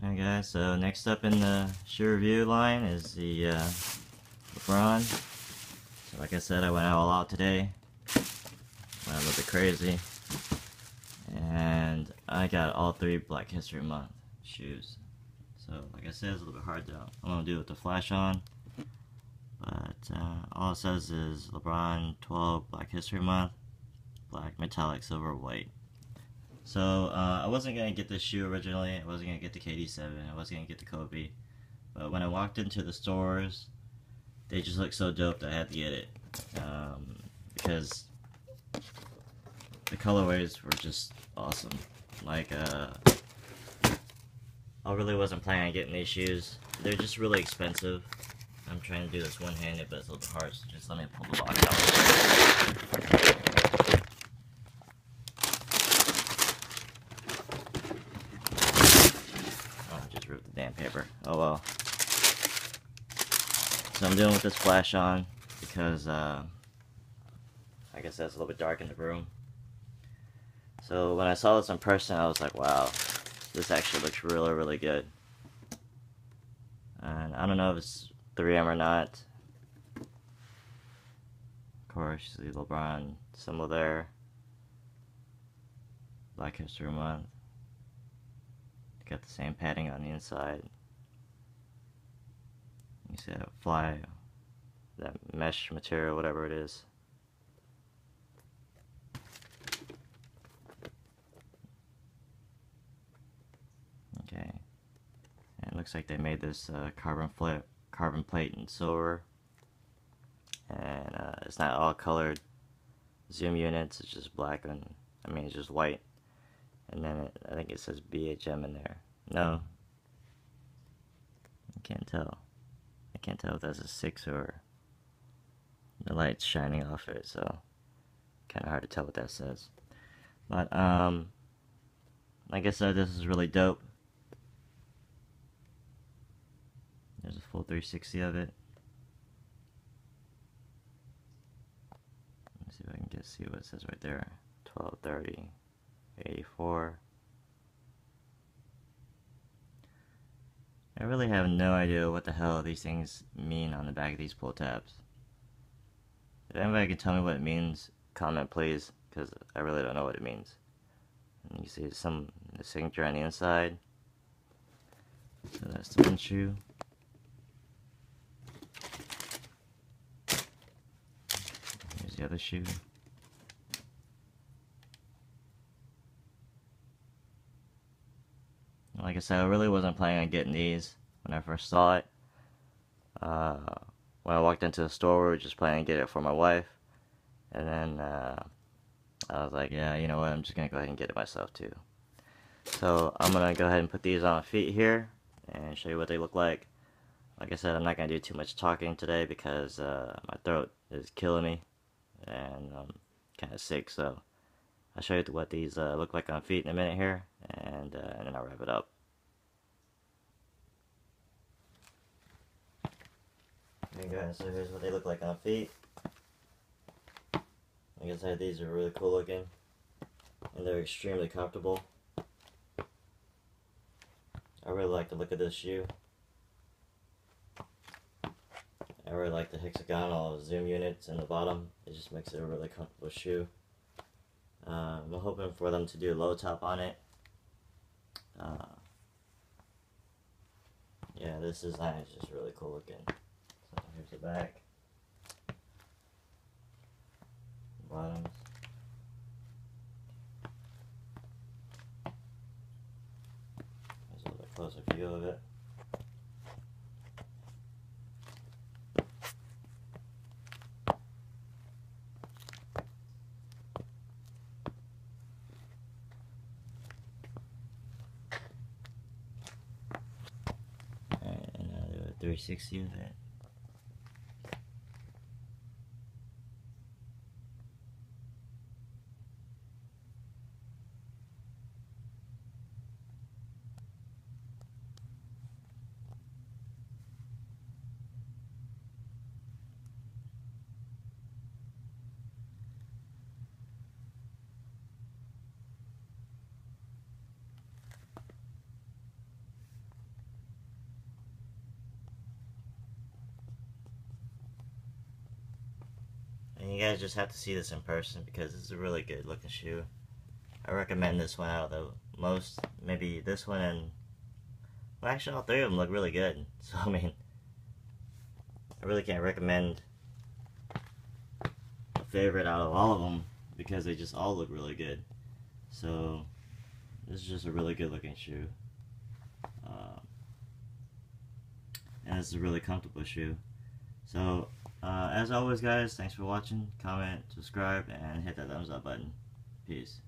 Alright guys, so next up in the shoe review line is the uh, LeBron. So like I said, I went out all out today. Went a little bit crazy. And I got all three Black History Month shoes. So like I said, it's a little bit hard to, I'm going to do with the flash on. But uh, all it says is LeBron 12 Black History Month, black, metallic, silver, white. So uh, I wasn't gonna get this shoe originally. I wasn't gonna get the KD7. I wasn't gonna get the Kobe. But when I walked into the stores, they just looked so dope that I had to get it um, because the colorways were just awesome. Like uh, I really wasn't planning on getting these shoes. They're just really expensive. I'm trying to do this one-handed, but it's a little hard. So just let me pull the box out. Oh, I just ripped the damn paper. Oh well. So I'm doing with this flash on because uh, I guess that's a little bit dark in the room. So when I saw this in person, I was like, wow, this actually looks really, really good. And I don't know if it's 3M or not. Of course, the LeBron symbol there. Black History Month. Got the same padding on the inside. You see that fly, that mesh material, whatever it is. Okay. And it looks like they made this uh, carbon flip, carbon plate in silver. And uh, it's not all colored zoom units, it's just black and, I mean, it's just white. And then it, I think it says BHM in there. No. I can't tell. I can't tell if that's a 6 or the light's shining off it, so kind of hard to tell what that says. But, um, like I said, this is really dope. There's a full 360 of it. Let's see if I can get see what it says right there. 1230, 84. I really have no idea what the hell these things mean on the back of these pull tabs. If anybody can tell me what it means, comment please, because I really don't know what it means. And you see some the signature on the inside. So that's the one shoe. Here's the other shoe. Like I said, I really wasn't planning on getting these when I first saw it. Uh, when I walked into the store, we were just planning to get it for my wife. And then uh, I was like, yeah, you know what, I'm just going to go ahead and get it myself too. So I'm going to go ahead and put these on my feet here and show you what they look like. Like I said, I'm not going to do too much talking today because uh, my throat is killing me and I'm kind of sick. So I'll show you what these uh, look like on feet in a minute here and, uh, and then I'll wrap it up. Okay guys, so here's what they look like on feet. Like I said, these are really cool looking and they're extremely comfortable. I really like the look of this shoe. I really like the hexagonal zoom units in the bottom. It just makes it a really comfortable shoe. Uh, I'm hoping for them to do a low top on it. Uh, yeah, this design is just really cool looking. Here's the back. Bottoms. There's a little bit closer view of it. And now do a 360 of it. You guys just have to see this in person because this is a really good looking shoe. I recommend this one out of the most. Maybe this one and well, actually, all three of them look really good. So I mean, I really can't recommend a favorite out of all of them because they just all look really good. So this is just a really good looking shoe. Uh, and it's a really comfortable shoe. So uh, as always guys, thanks for watching, comment, subscribe, and hit that thumbs up button. Peace.